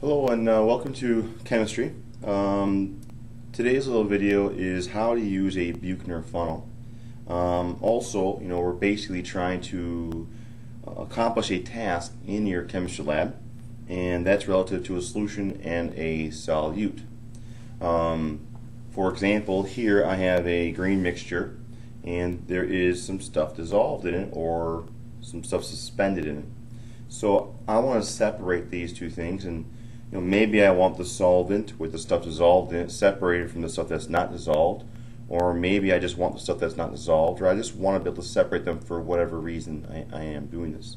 Hello and uh, welcome to chemistry. Um, today's little video is how to use a Buchner funnel. Um, also, you know, we're basically trying to uh, accomplish a task in your chemistry lab, and that's relative to a solution and a solute. Um, for example, here I have a green mixture, and there is some stuff dissolved in it, or some stuff suspended in it. So I want to separate these two things and you know, maybe I want the solvent with the stuff dissolved in it separated from the stuff that's not dissolved, or maybe I just want the stuff that's not dissolved, or I just want to be able to separate them for whatever reason I, I am doing this.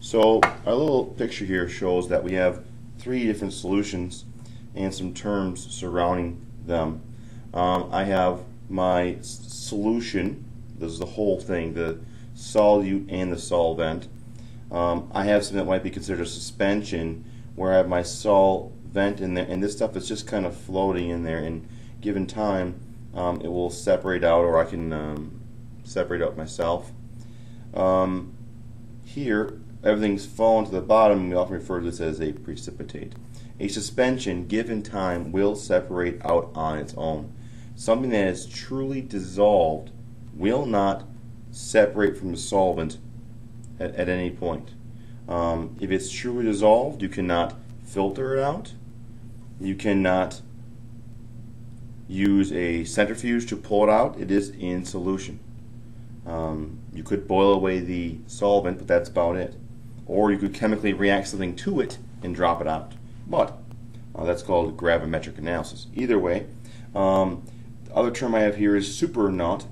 So our little picture here shows that we have three different solutions and some terms surrounding them. Um, I have my solution, this is the whole thing, the solute and the solvent. Um, I have something that might be considered a suspension where I have my solvent in there, and this stuff is just kind of floating in there. And given time, um, it will separate out, or I can um, separate out myself. Um, here, everything's fallen to the bottom, and we often refer to this as a precipitate. A suspension, given time, will separate out on its own. Something that is truly dissolved will not separate from the solvent at, at any point. Um, if it's truly dissolved, you cannot filter it out. You cannot use a centrifuge to pull it out. It is in solution. Um, you could boil away the solvent, but that's about it. Or you could chemically react something to it and drop it out. But uh, that's called gravimetric analysis. Either way, um, the other term I have here is supernat,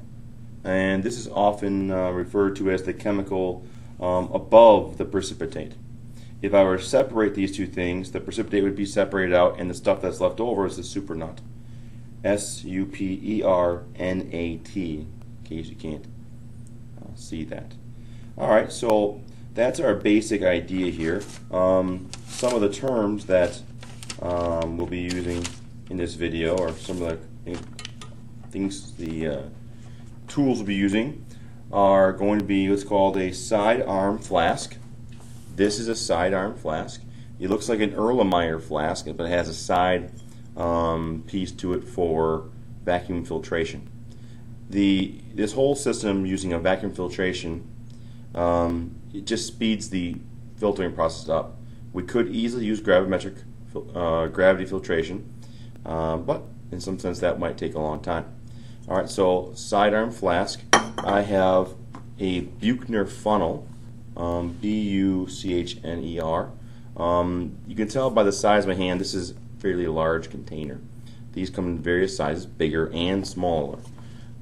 and this is often uh, referred to as the chemical um, above the precipitate. If I were to separate these two things, the precipitate would be separated out, and the stuff that's left over is the supernat. S U P E R N A T, in case you can't uh, see that. All right, so that's our basic idea here. Um, some of the terms that um, we'll be using in this video, or some of the things, the uh, tools we'll be using are going to be what's called a side arm flask. This is a side arm flask. It looks like an Erlenmeyer flask, but it has a side um, piece to it for vacuum filtration. The this whole system using a vacuum filtration um, it just speeds the filtering process up. We could easily use gravimetric uh, gravity filtration, uh, but in some sense that might take a long time. All right, so sidearm flask. I have a Buchner funnel, um, B-U-C-H-N-E-R. Um, you can tell by the size of my hand, this is a fairly large container. These come in various sizes, bigger and smaller.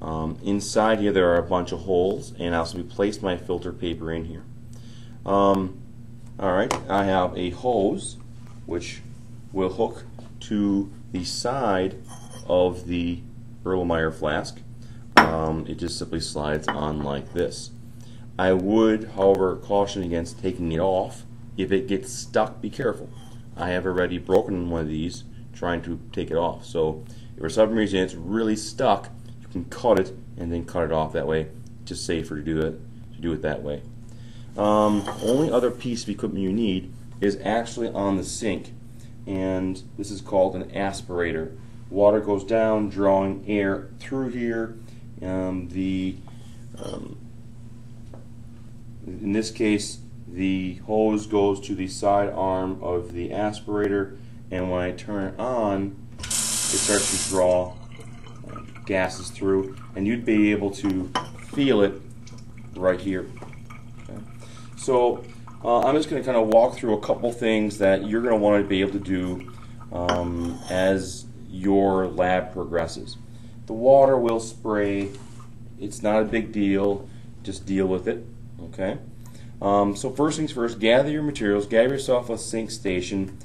Um, inside here there are a bunch of holes, and I also placed my filter paper in here. Um, Alright, I have a hose, which will hook to the side of the Erlenmeyer flask. Um, it just simply slides on like this. I would, however, caution against taking it off. If it gets stuck, be careful. I have already broken one of these trying to take it off. So if for some reason it's really stuck, you can cut it and then cut it off that way. It's just safer to do it to do it that way. Um, only other piece of equipment you need is actually on the sink, and this is called an aspirator. Water goes down, drawing air through here. Um, the um, in this case, the hose goes to the side arm of the aspirator, and when I turn it on, it starts to draw uh, gases through, and you'd be able to feel it right here. Okay. So uh, I'm just going to kind of walk through a couple things that you're going to want to be able to do um, as your lab progresses. The water will spray. It's not a big deal. Just deal with it. Okay. Um, so first things first, gather your materials. Gather yourself a sink station.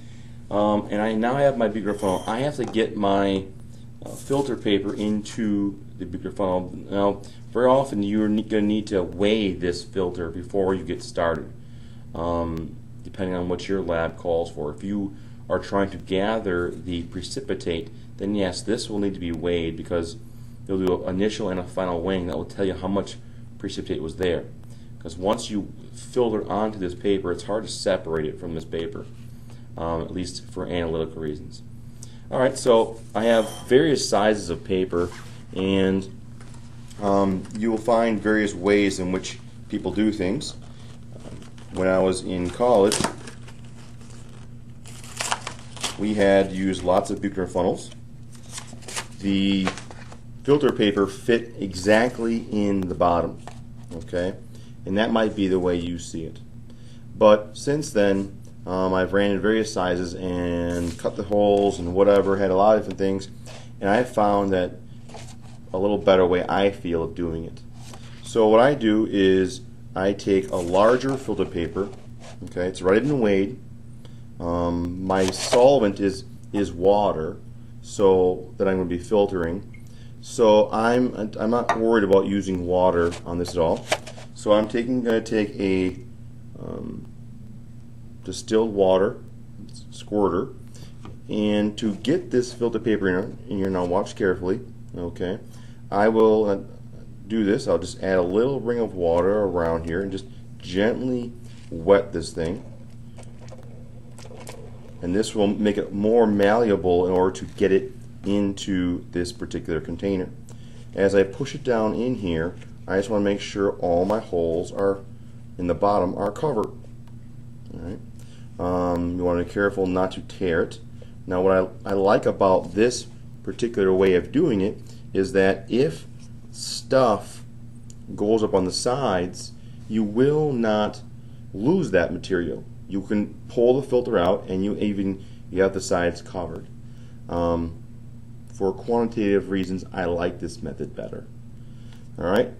Um, and I now have my Buchner funnel. I have to get my uh, filter paper into the Buchner funnel. Now, very often you're going to need to weigh this filter before you get started, um, depending on what your lab calls for. If you are trying to gather the precipitate, then yes, this will need to be weighed because you'll do an initial and a final weighing that will tell you how much precipitate was there. Because once you filter onto this paper, it's hard to separate it from this paper. um, at least for analytical reasons. All right, so I have various sizes of paper, and um, you will find various ways in which people do things. When I was in college, we had used lots of Buchner funnels. The filter paper fit exactly in the bottom, okay? And that might be the way you see it. But since then, um, I've ran in various sizes and cut the holes and whatever, had a lot of different things, and I found that a little better way I feel of doing it. So what I do is I take a larger filter paper, okay, it's ready and weighed. Um, my solvent is is water, so that I'm going to be filtering. So I'm I'm not worried about using water on this at all. So I'm taking going to take a um, distilled water squirter, and to get this filter paper in, here, now watch carefully. Okay, I will uh, do this. I'll just add a little ring of water around here and just gently wet this thing and this will make it more malleable in order to get it into this particular container. As I push it down in here, I just want to make sure all my holes are in the bottom are covered. All right. Um, you want to be careful not to tear it. Now what I, I like about this particular way of doing it is that if stuff goes up on the sides, you will not lose that material you can pull the filter out and you even you have the sides covered. Um, for quantitative reasons, I like this method better. Alright,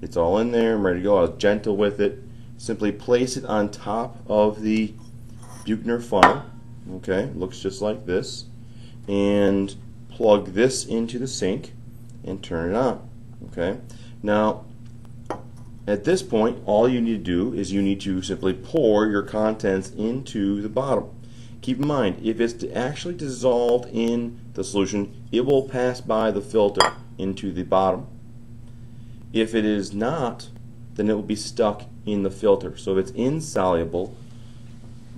it's all in there. I'm ready to go. I was gentle with it. Simply place it on top of the Buchner funnel. Okay, looks just like this. And plug this into the sink and turn it on. Okay, now at this point, all you need to do is you need to simply pour your contents into the bottom. Keep in mind, if it's actually dissolved in the solution, it will pass by the filter into the bottom. If it is not, then it will be stuck in the filter. So if it's insoluble,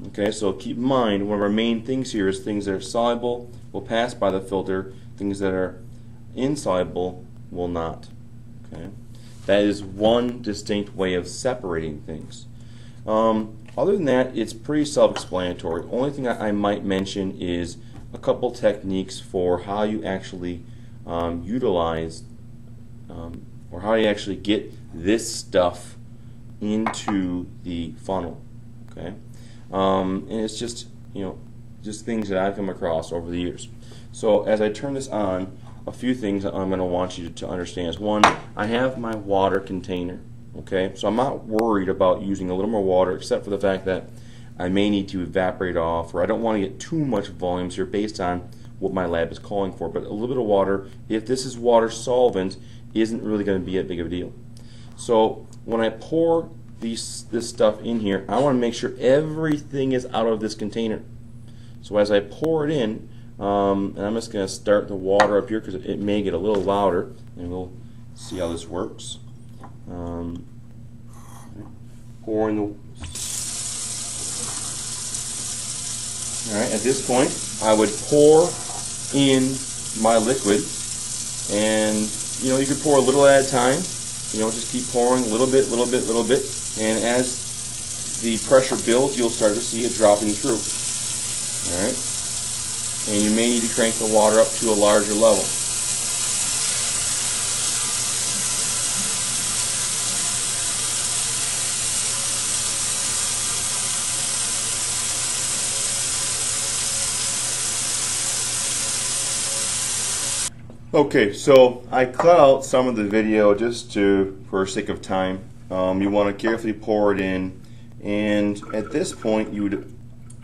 okay, so keep in mind, one of our main things here is things that are soluble will pass by the filter, things that are insoluble will not. Okay. That is one distinct way of separating things. Um, other than that, it's pretty self-explanatory. Only thing I, I, might mention is a couple techniques for how you actually um, utilize um, or how you actually get this stuff into the funnel. Okay, um, and it's just you know just things that I've come across over the years. So as I turn this on, a few things that I'm going to want you to understand is one, I have my water container. Okay, so I'm not worried about using a little more water except for the fact that I may need to evaporate off or I don't want to get too much volumes here based on what my lab is calling for. But a little bit of water, if this is water solvent, isn't really going to be a big of a deal. So when I pour these, this stuff in here, I want to make sure everything is out of this container. So as I pour it in, um, and I'm just going to start the water up here because it, may get a little louder, and we'll see how this works. Um, pouring the. All right. At this point, I would pour in my liquid, and you know you could pour a little at a time. You know, just keep pouring a little bit, little bit, little bit, and as the pressure builds, you'll start to see it dropping through. All right and you may need to crank the water up to a larger level. Okay, so I cut out some of the video just to, for sake of time. Um, you want to carefully pour it in, and at this point you would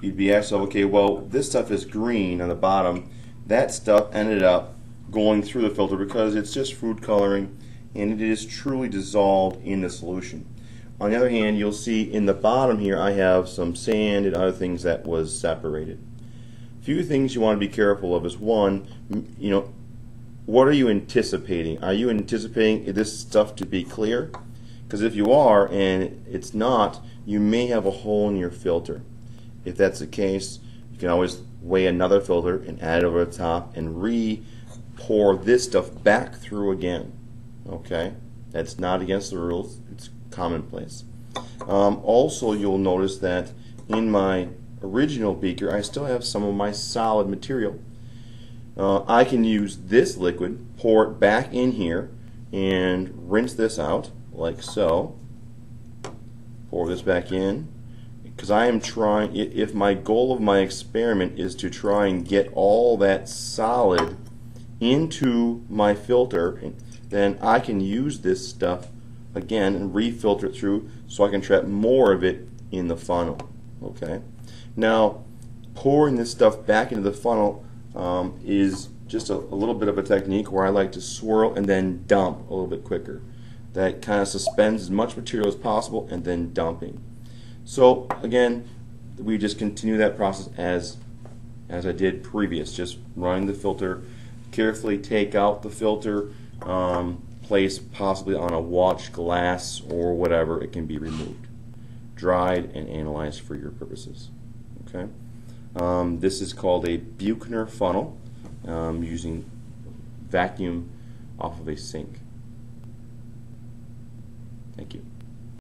you'd be asked, okay, well, this stuff is green on the bottom. That stuff ended up going through the filter because it's just food coloring and it is truly dissolved in the solution. On the other hand, you'll see in the bottom here I have some sand and other things that was separated. A few things you want to be careful of is one, you know, what are you anticipating? Are you anticipating this stuff to be clear? Because if you are and it's not, you may have a hole in your filter. If that's the case, You can always weigh another filter and add it over the top and re pour this stuff back through again. Okay? That's not against the rules, it's commonplace. Um, also, you'll notice that in my original beaker, I still have some of my solid material. Uh, I can use this liquid, pour it back in here, and rinse this out like so. Pour this back in. Because I am trying, if my goal of my experiment is to try and get all that solid into my filter, then I can use this stuff again and refilter it through so I can trap more of it in the funnel. Okay. Now, pouring this stuff back into the funnel um, is just a, a, little bit of a technique where I like to swirl and then dump a little bit quicker. That kind of suspends as much material as possible and then dumping. So again, we just continue that process as as I did previous, just running the filter, carefully take out the filter, um, place possibly on a watch glass or whatever, it can be removed, dried and analyzed for your purposes. Okay. Um, this is called a Buchner funnel um, using vacuum off of a sink. Thank you.